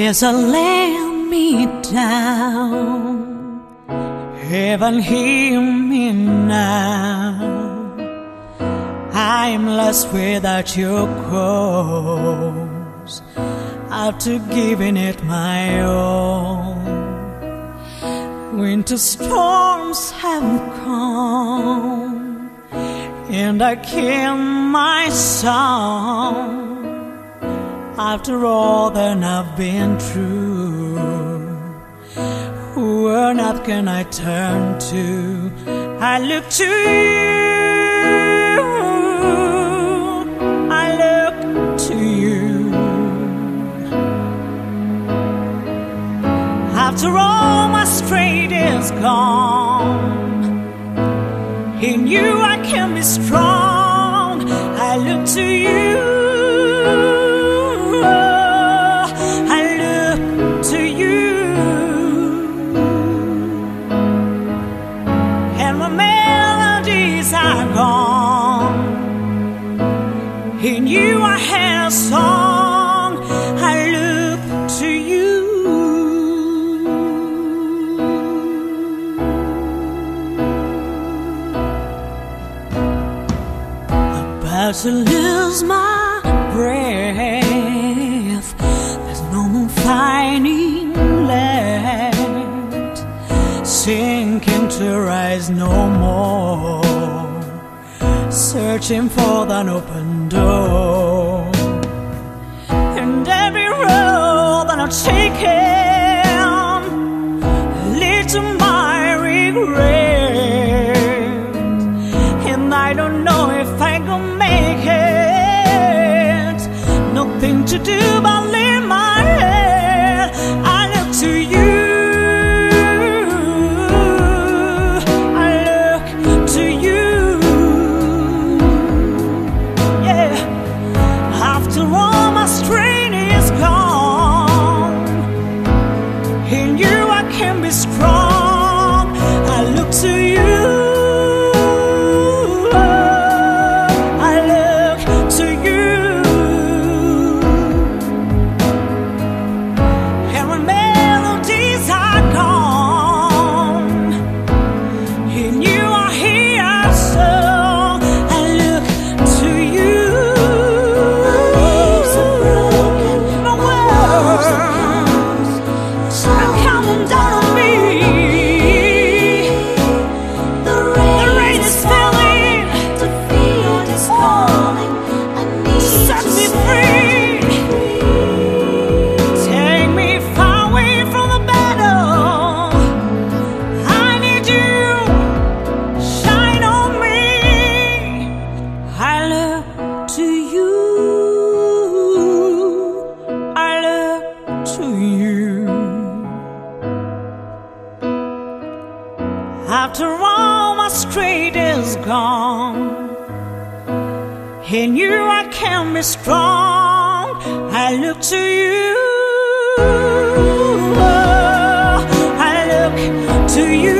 is a laying me down. Heaven, hear me now. I'm lost without your cause. After giving it my all, winter storms have come, and I kill my song. After all that I've been through, where not can I turn to? I look to you. I look to you. After all my strength is gone, in you I can be strong. I look to you. Sinking to rise no more searching for that open door. And every road that I've taken leads to my regret. And I don't know if I can make it. Nothing to do In you I can be strong. I look to you. Oh, I look to you.